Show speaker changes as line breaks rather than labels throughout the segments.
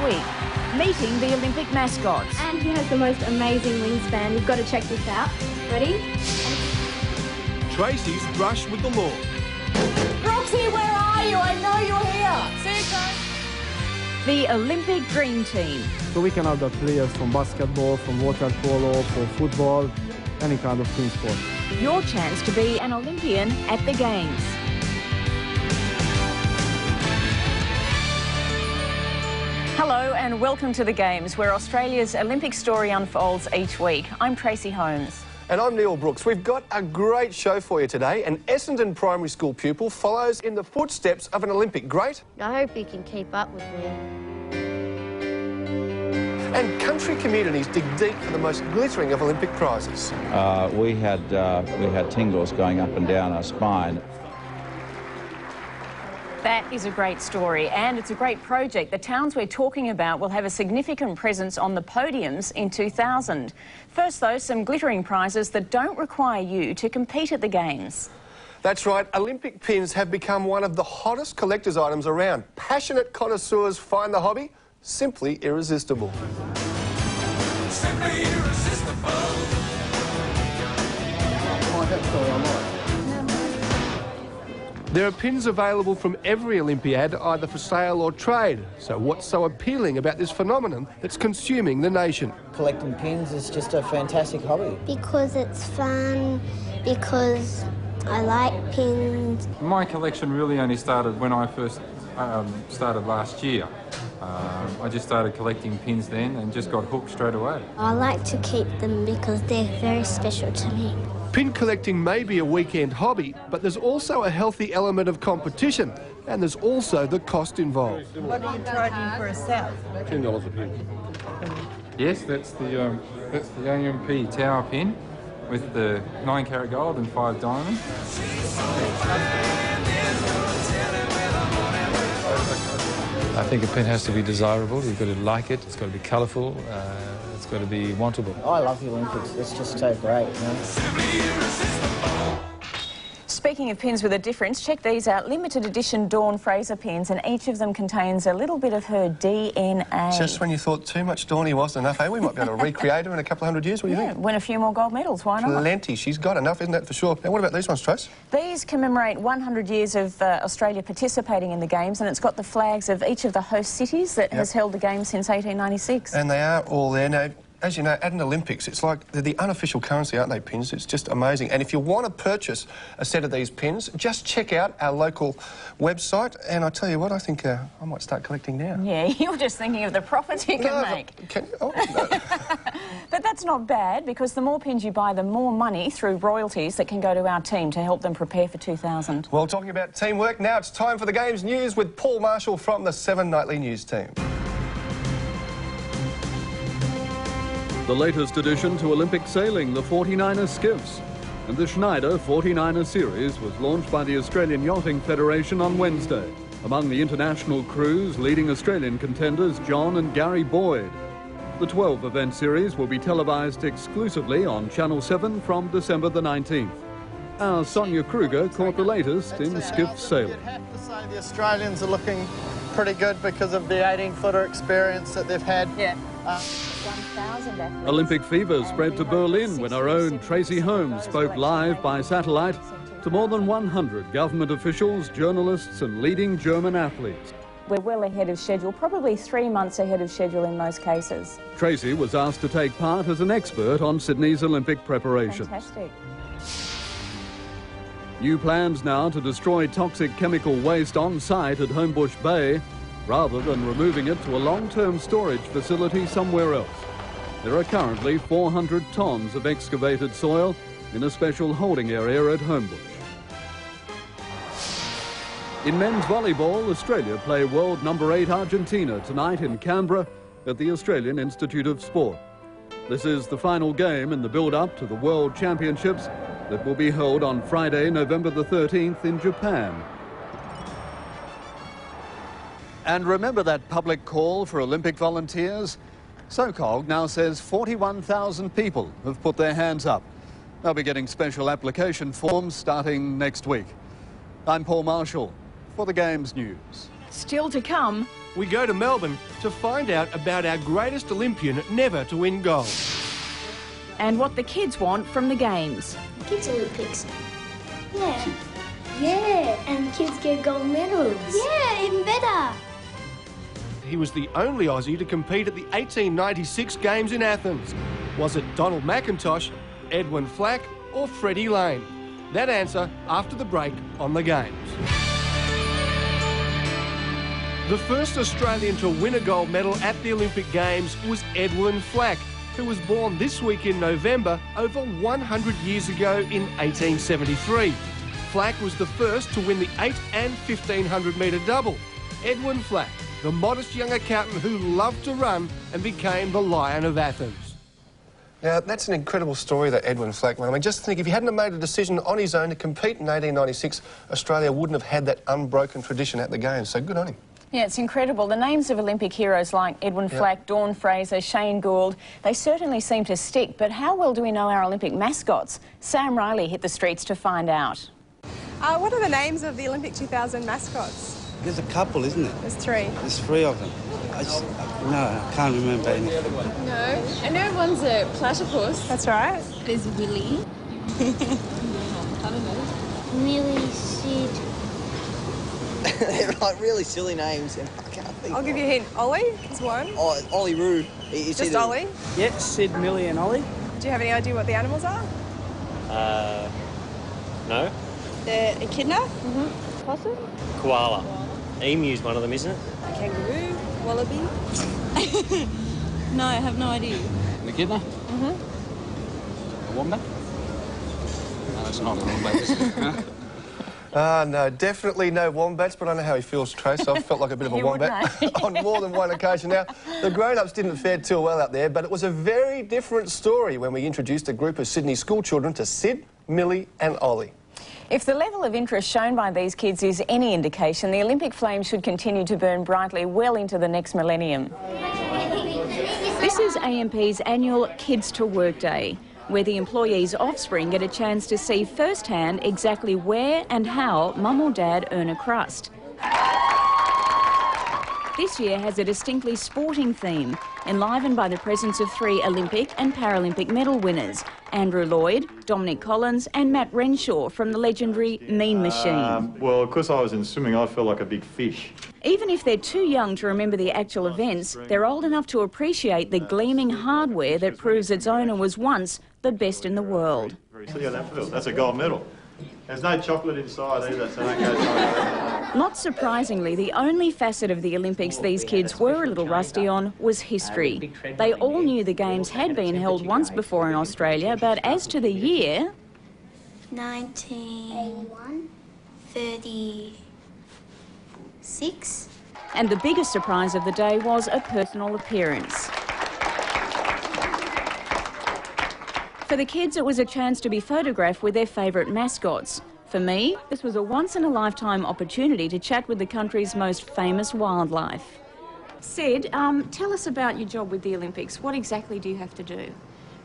next week, meeting the Olympic mascots.
And he has the most amazing wingspan. You've got to check this out. Ready?
Tracy's brush with the law.
Roxy, where are you? I know you're here. See you, guys.
The Olympic Dream Team.
So we can have the players from basketball, from water polo, for football, any kind of team sport.
Your chance to be an Olympian at the Games. Hello and welcome to the Games, where Australia's Olympic story unfolds each week. I'm Tracy Holmes.
And I'm Neil Brooks. We've got a great show for you today. An Essendon primary school pupil follows in the footsteps of an Olympic great.
I hope you can keep up with me.
And country communities dig deep for the most glittering of Olympic prizes.
Uh, we had uh, we had tingles going up and down our spine.
That is a great story and it's a great project. The towns we're talking about will have a significant presence on the podiums in 2000. First, though, some glittering prizes that don't require you to compete at the Games.
That's right, Olympic pins have become one of the hottest collector's items around. Passionate connoisseurs find the hobby simply irresistible. Simply irresistible. There are pins available from every Olympiad, either for sale or trade. So what's so appealing about this phenomenon that's consuming the nation?
Collecting pins is just a fantastic hobby.
Because it's fun, because I like pins.
My collection really only started when I first um, started last year. Um, I just started collecting pins then and just got hooked straight away.
I like to keep them because they're very special to me.
Pin collecting may be a weekend hobby, but there's also a healthy element of competition, and there's also the cost involved.
What are you charging for a set?
Ten dollars a pin. Yes, that's the um, that's the AMP tower pin with the nine carat gold and five diamond.
I think a pin has to be desirable. You've got to like it. It's got to be colourful. Uh, it's got to be wantable.
I love the Olympics. It's just so great.
Speaking of pins with a difference, check these out. Limited edition Dawn Fraser pins, and each of them contains a little bit of her DNA.
Just when you thought too much Dawny wasn't enough, hey, we might be able to recreate her in a couple of hundred years. What do you
yeah,
think?
Win a few more gold medals, why not?
Plenty. She's got enough, isn't that for sure? Now, what about these ones, Trace?
These commemorate 100 years of uh, Australia participating in the Games, and it's got the flags of each of the host cities that yep. has held the Games since 1896.
And they are all there. Now, as you know, at an Olympics, it's like they're the unofficial currency, aren't they, pins? It's just amazing. And if you want to purchase a set of these pins, just check out our local website. And I tell you what, I think uh, I might start collecting now.
Yeah, you're just thinking of the profits you can
no,
make.
Can, oh, no.
but that's not bad, because the more pins you buy, the more money through royalties that can go to our team to help them prepare for 2000.
Well, talking about teamwork, now it's time for the Games News with Paul Marshall from the Seven Nightly News team.
The latest addition to Olympic sailing, the 49er skiffs. And the Schneider 49er series was launched by the Australian Yachting Federation on Wednesday. Among the international crews, leading Australian contenders John and Gary Boyd. The 12 event series will be televised exclusively on Channel 7 from December the 19th. Our Sonia Kruger caught the latest in skiff sailing.
I'd have to say the Australians are looking pretty good because of the 18-footer experience that they've had.
Yeah.
Olympic fever spread to Berlin when our own Tracy Holmes spoke live by satellite to more than 100 government officials, journalists and leading German athletes.
We're well ahead of schedule, probably three months ahead of schedule in most cases.
Tracy was asked to take part as an expert on Sydney's Olympic preparations.
Fantastic.
New plans now to destroy toxic chemical waste on site at Homebush Bay rather than removing it to a long-term storage facility somewhere else. There are currently 400 tonnes of excavated soil in a special holding area at Homebush. In men's volleyball, Australia play world number 8 Argentina tonight in Canberra at the Australian Institute of Sport. This is the final game in the build-up to the World Championships that will be held on Friday, November the 13th in Japan. And remember that public call for Olympic volunteers? SOCOG now says 41,000 people have put their hands up. They'll be getting special application forms starting next week. I'm Paul Marshall for the Games News.
Still to come,
we go to Melbourne to find out about our greatest Olympian never to win gold.
And what the kids want from the Games.
Kids Olympics. Yeah. Yeah, and kids get gold medals. Yeah, even better.
He was the only Aussie to compete at the 1896 Games in Athens. Was it Donald McIntosh, Edwin Flack, or Freddie Lane? That answer after the break on the Games. The first Australian to win a gold medal at the Olympic Games was Edwin Flack, who was born this week in November over 100 years ago in 1873. Flack was the first to win the 8 and 1500 metre double. Edwin Flack, the modest young accountant who loved to run and became the Lion of Athens.
Now, that's an incredible story, that Edwin Flack one. I mean, just think, if he hadn't have made a decision on his own to compete in 1896, Australia wouldn't have had that unbroken tradition at the Games, so good on him.
Yeah, it's incredible. The names of Olympic heroes like Edwin
Yeah.
Flack, Dawn Fraser, Shane Gould, they certainly seem to stick. But how well do we know our Olympic mascots? Sam Riley hit the streets to find out.
Uh, what are the names of the Olympic 2000 mascots?
There's a couple, isn't it?
There's three.
There's three of them. I just, no, I can't remember any.
No, I know one's a platypus. That's right. There's Willy. I don't know.
Millie, Sid.
They're like really silly names. and I can't think.
I'll give you a hint. Ollie is one.
Oh, Ollie Roo. He- he's
Just
either-
Ollie.
Yeah, Sid, Millie, and Ollie.
Do you have any idea what the animals are?
Uh, no.
They're echidna. Mm-hmm. Possum.
Koala. Emu's one of them, isn't it?
A kangaroo. Wallaby. no, I have no idea.
An echidna?
Mm-hmm.
A wombat? No, it's not a wombat, is it?
Ah, no, definitely no wombats, but I know how he feels, Trace. I've felt like a bit of a wombat on more than one occasion. Now, the grown-ups didn't fare too well out there, but it was a very different story when we introduced a group of Sydney schoolchildren to Sid, Millie and Ollie.
If the level of interest shown by these kids is any indication, the Olympic flame should continue to burn brightly well into the next millennium. This is AMP's annual Kids to Work Day, where the employees' offspring get a chance to see firsthand exactly where and how mum or dad earn a crust. This year has a distinctly sporting theme, enlivened by the presence of three Olympic and Paralympic medal winners Andrew Lloyd, Dominic Collins, and Matt Renshaw from the legendary Mean Machine.
Um, well, because I was in swimming, I felt like a big fish.
Even if they're too young to remember the actual events, they're old enough to appreciate the gleaming hardware that proves its owner was once the best in the world.
See how that feels? That's a gold medal. There's no chocolate inside either, so don't go trying
Not surprisingly, the only facet of the Olympics these kids were a little rusty on was history. They all knew the Games had been held once before in Australia, but as to the year,
1981. 36.
and the biggest surprise of the day was a personal appearance. For the kids, it was a chance to be photographed with their favourite mascots. For me, this was a once in a lifetime opportunity to chat with the country's most famous wildlife. Sid, um, tell us about your job with the Olympics. What exactly do you have to do?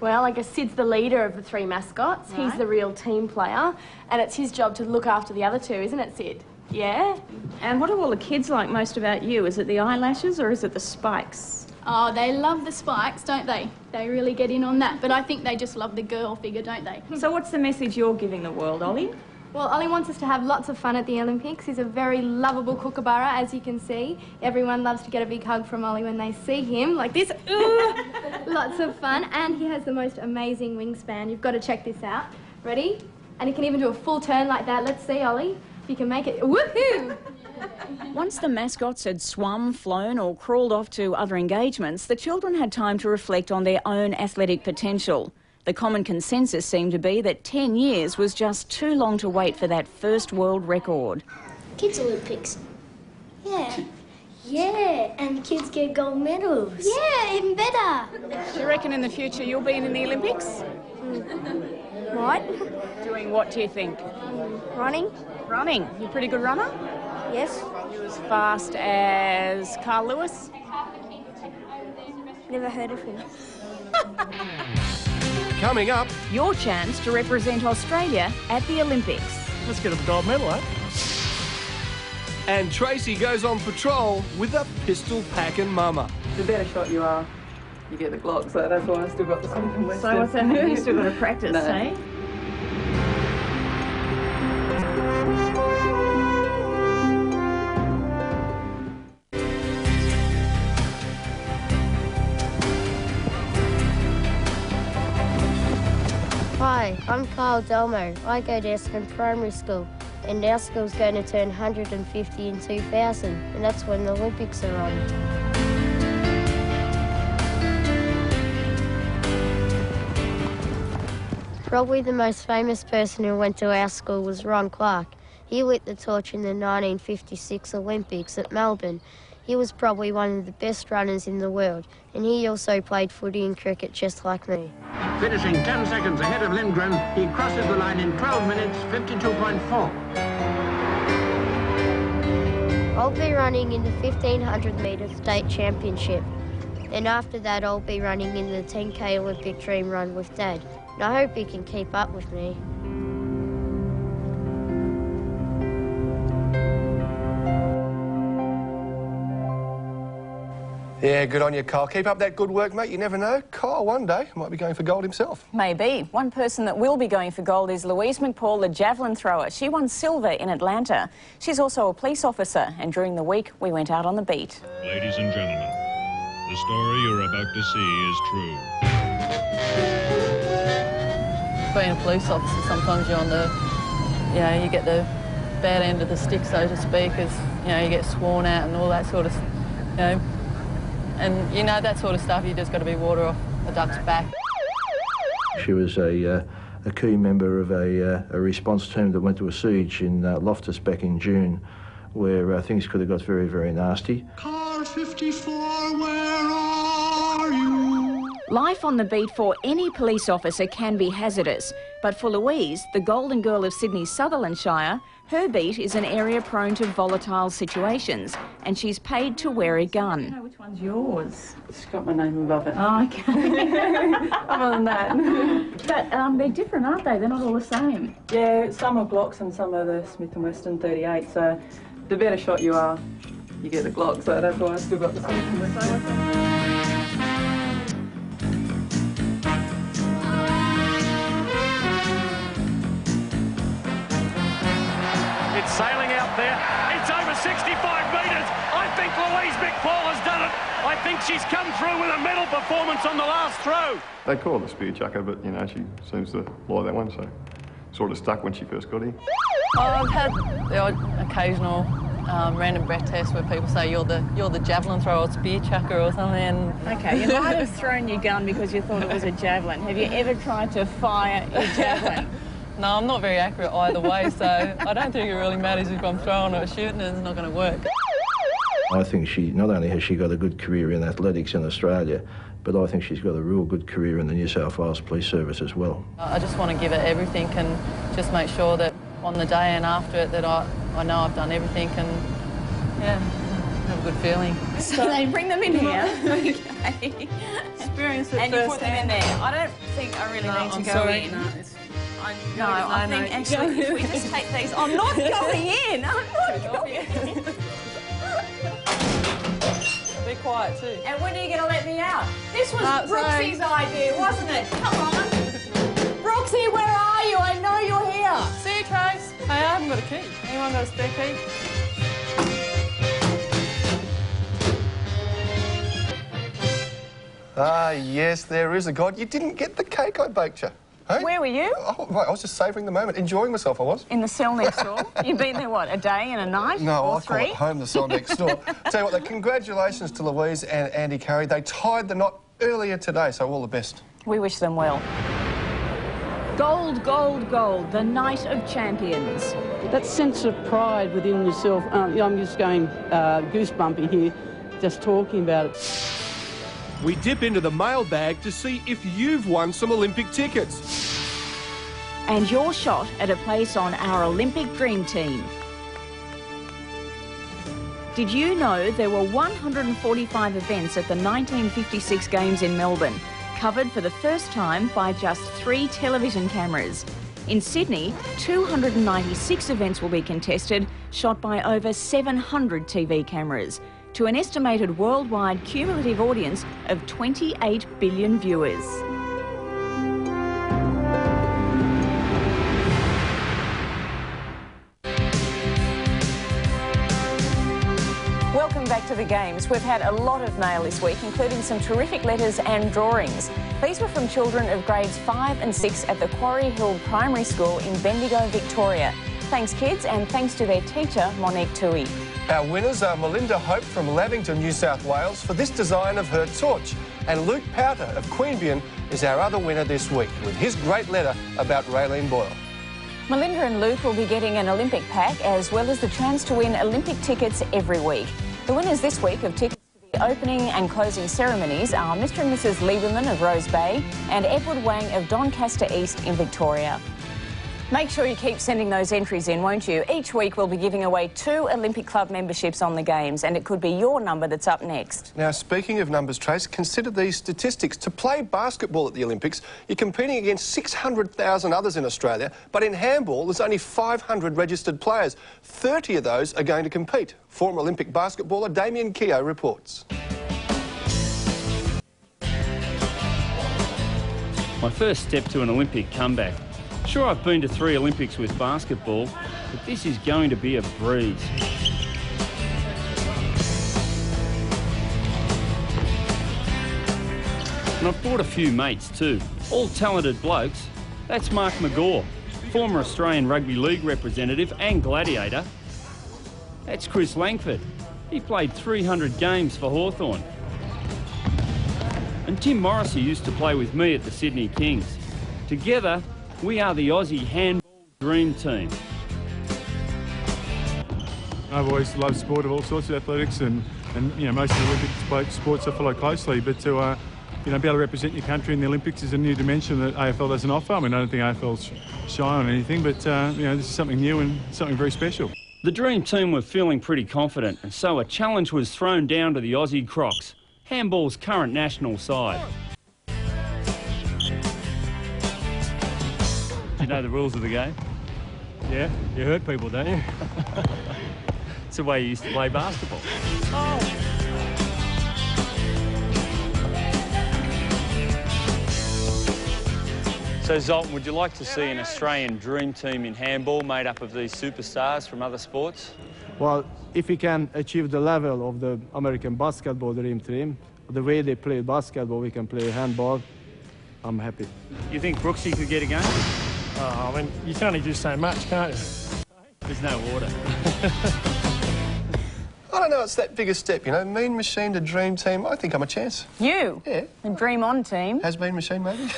Well, I guess Sid's the leader of the three mascots. He's the real team player, and it's his job to look after the other two, isn't it, Sid?
Yeah? And what do all the kids like most about you? Is it the eyelashes or is it the spikes?
Oh, they love the spikes, don't they? They really get in on that, but I think they just love the girl figure, don't they?
So, what's the message you're giving the world, Ollie?
Well, Ollie wants us to have lots of fun at the Olympics. He's a very lovable kookaburra, as you can see. Everyone loves to get a big hug from Ollie when they see him, like this. Ooh, lots of fun, and he has the most amazing wingspan. You've got to check this out. Ready? And he can even do a full turn like that. Let's see, Ollie, if you can make it. Woohoo!
Once the mascots had swum, flown, or crawled off to other engagements, the children had time to reflect on their own athletic potential. The common consensus seemed to be that 10 years was just too long to wait for that first world record.
Kids Olympics. Yeah. Yeah, and kids get gold medals. Yeah, even better.
Do you reckon in the future you'll be in the Olympics?
What?
Doing what do you think?
Running.
Running. You're a pretty good runner?
Yes.
You as fast as Carl Lewis?
Never heard of him.
Coming up,
Your chance to represent Australia at the Olympics.
let's get a gold medal, eh? And Tracy goes on patrol with a pistol packing mama.
The better shot you are, you get the Glock, so that's why I still got the Smith and Wesson.
So what's that mean? You still got to practice,
No.
eh?
Carl Delmo. I go to Eskin Primary School, and our school's going to turn 150 in 2000, and that's when the Olympics are on. Probably the most famous person who went to our school was Ron Clarke. He lit the torch in the 1956 Olympics at Melbourne. He was probably one of the best runners in the world, and he also played footy and cricket just like me.
Finishing 10 seconds ahead of Lindgren, he crosses the line in 12 minutes 52.4.
I'll be running in the 1500 metre state championship. And after that, I'll be running in the 10k Olympic dream run with Dad. And I hope he can keep up with me.
Yeah, good on you, Kyle. Keep up that good work, mate. You never know. Kyle, one day, might be going for gold himself.
Maybe. One person that will be going for gold is Louise McPaul, the javelin thrower. She won silver in Atlanta. She's also a police officer, and during the week, we went out on the beat.
Ladies and gentlemen, the story you're about to see is true.
Being a police officer, sometimes you're on the, you know, you get the bad end of the stick, so to speak, as, you know, you get sworn out and all that sort of, you know, and, you know, that sort of stuff, you just got to be water off a duck's back.
She was a, uh, a key member of a, uh, a response team that went to a siege in uh, Loftus back in June, where uh, things could have got very, very nasty.
Car 54, where are you?
Life on the beat for any police officer can be hazardous, but for Louise, the Golden Girl of Sydney's Sutherland Shire, her beat is an area prone to volatile situations, and she's paid to wear a gun.
Know which one's yours? It's got my name above it.
Oh, okay.
Other than that.
but um, they're different, aren't they? They're not all the same.
Yeah, some are Glocks and some are the Smith & Wesson 38, so the better shot you are, you get the Glock, so that's why I still got the Smith & Wesson.
It's sailing out there. It's over 65 metres. I think Louise McPaul has done it. I think she's come through with a medal performance on the last throw.
They call her the spear chucker, but you know she seems to like that one, so sort of stuck when she first got here.
Oh, I've had the odd occasional um, random breath test where people say you're the you're the javelin thrower or spear chucker or something.
Okay, you might have thrown your gun because you thought it was a javelin. Have you ever tried to fire a javelin?
No, I'm not very accurate either way, so I don't think it really matters if I'm throwing or shooting, it's not going to work.
I think she not only has she got a good career in athletics in Australia, but I think she's got a real good career in the New South Wales Police Service as well.
I just want to give it everything and just make sure that on the day and after it that I, I know I've done everything and, yeah, have a good feeling.
So they bring them in here. okay.
Experience it
And you put them in there. I don't think I really
No,
need to
I'm
go
sorry.
in.
No, it's, I,
No, I
no,
think
no,
actually if we just take these, I'm not going in. I'm not going in.
Be quiet too.
And when are you going to let me out? This was
No, sorry.
Brooksy's idea, wasn't it? Come on. Brooksy, where are you? I know you're here.
See you, Trace. Hey, I haven't got a key. Anyone got a spare key?
Ah, yes, there is a God. You didn't get the cake I baked you. Hey?
Where were you?
Oh, right, I was just savouring the moment, enjoying myself, I was.
In the cell next door. You've been there, what, a day and a night?
No,
or
I call
three?
it home, the cell next door. Tell you what, though, congratulations to Louise and Andy Currey. They tied the knot earlier today, so all the best.
We wish them well. Gold, gold, gold, the night of champions.
That sense of pride within yourself, um, I'm just going uh, goosebumpy here, just talking about it.
We dip into the mailbag to see if you've won some Olympic tickets.
And your shot at a place on our Olympic Dream Team. Did you know there were 145 events at the 1956 Games in Melbourne, covered for the first time by just three television cameras? In Sydney, 296 events will be contested, shot by over 700 TV cameras, to an estimated worldwide cumulative audience of 28 billion viewers. Welcome back to the Games. We've had a lot of mail this week, including some terrific letters and drawings. These were from children of grades 5 and 6 at the Quarry Hill Primary School in Bendigo, Victoria. Thanks, kids, and thanks to their teacher, Monique Tui.
Our winners are Melinda Hope from Lavington, New South Wales, for this design of her torch. And Luke Powter of Queanbeyan is our other winner this week, with his great letter about Raelene Boyle.
Melinda and Luke will be getting an Olympic pack as well as the chance to win Olympic tickets every week. The winners this week of tickets to the opening and closing ceremonies are Mr and Mrs Lieberman of Rose Bay and Edward Wang of Doncaster East in Victoria. Make sure you keep sending those entries in, won't you? Each week we'll be giving away two Olympic Club memberships on the Games and it could be your number that's up next.
Now, speaking of numbers, Trace, consider these statistics. To play basketball at the Olympics, you're competing against 600,000 others in Australia, but in handball, there's only 500 registered players. 30 of those are going to compete. Former Olympic basketballer Damien Keogh reports.
My first step to an Olympic comeback Sure, I've been to three Olympics with basketball, but this is going to be a breeze. And I've brought a few mates too, all talented blokes. That's Mark McGaw, former Australian Rugby League representative and gladiator. That's Chris Langford. He played 300 games for Hawthorn. And Tim Morrissey used to play with me at the Sydney Kings. Together, we are the Aussie Handball Dream Team.
I've always loved sport of all sorts of athletics and, and you know, most of the Olympic sports I follow closely, but to uh, you know, be able to represent your country in the Olympics is a new dimension that AFL doesn't offer. I mean, I don't think AFL's shy on anything, but uh, you know, this is something new and something very special.
The Dream Team were feeling pretty confident, and so a challenge was thrown down to the Aussie Crocs, handball's current national side. Know the rules of the game?
Yeah, you hurt people, don't you?
it's the way you used to play basketball. Oh. So Zoltan, would you like to see an Australian dream team in handball made up of these superstars from other sports?
Well, if we can achieve the level of the American basketball dream team, the way they play basketball, we can play handball, I'm happy.
You think Brooksy could get a game?
Oh, I mean, you can only do so much, can't you?
There's no water.
I don't know, it's that big a step, you know. Mean Machine to Dream Team, I think I'm a chance.
You?
Yeah.
The Dream On team.
Has Mean Machine, maybe?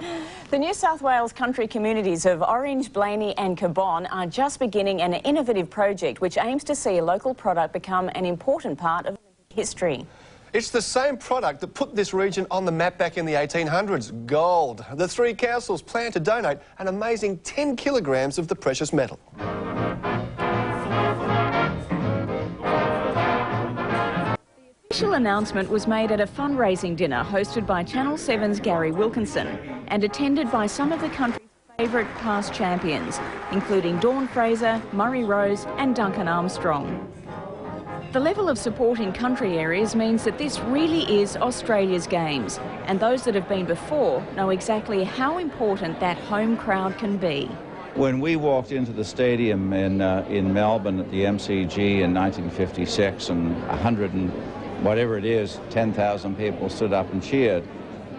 the New South Wales country communities of Orange, Blayney and Cabonne are just beginning an innovative project which aims to see a local product become an important part of history.
It's the same product that put this region on the map back in the 1800s, gold. The three councils plan to donate an amazing 10 kilograms of the precious metal.
The official announcement was made at a fundraising dinner hosted by Channel 7's Gary Wilkinson and attended by some of the country's favourite past champions, including Dawn Fraser, Murray Rose and Duncan Armstrong. The level of support in country areas means that this really is Australia's Games, and those that have been before know exactly how important that home crowd can be.
When we walked into the stadium in, uh, in Melbourne at the MCG in 1956 and 100 and whatever it is, 10,000 people stood up and cheered,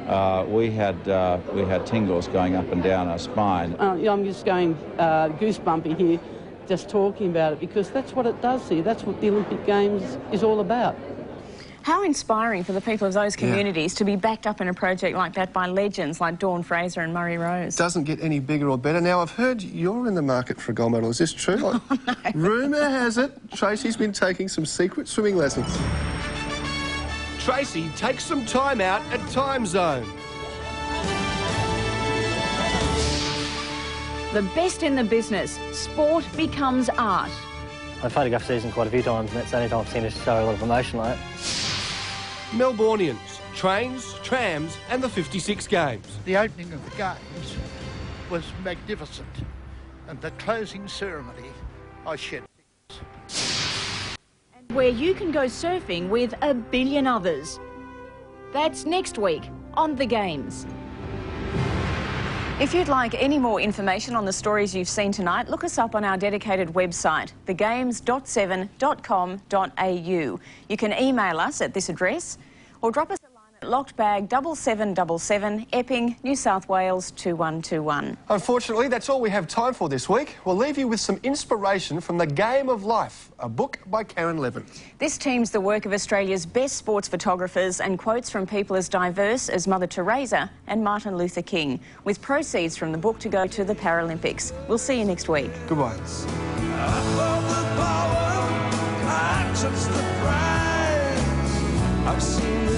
uh, we had uh, we had tingles going up and down our spine.
Uh, I'm just going uh, goosebumpy here just talking about it because that's what it does here. That's what the Olympic Games is all about.
How inspiring for the people of those communities yeah. to be backed up in a project like that by legends like Dawn Fraser and Murray Rose.
Doesn't get any bigger or better. Now, I've heard you're in the market for a gold medal. Is this true?
Oh, no.
Rumour has it Tracy's been taking some secret swimming lessons. Tracy takes some time out at Time Zone.
The best in the business, sport becomes art.
I've photographed season quite a few times and that's the only time I've seen it show a lot of emotion like that.
Melbourneians, trains, trams and the 56 games.
The opening of the games
was magnificent. And the closing ceremony, I shed.
Where you can go surfing with a billion others. That's next week on The Games. If you'd like any more information on the stories you've seen tonight, look us up on our dedicated website, thegames.7.com.au. You can email us at this address or drop us locked bag 7777 Epping, New South Wales 2121.
Unfortunately, that's all we have time for this week. We'll leave you with some inspiration from The Game of Life, a book by Karen Levin.
This team's the work of Australia's best sports photographers and quotes from people as diverse as Mother Teresa and Martin Luther King, with proceeds from the book to go to the Paralympics. We'll see you next week.
Goodbye.
I've seen the courage in their eyes. I've seen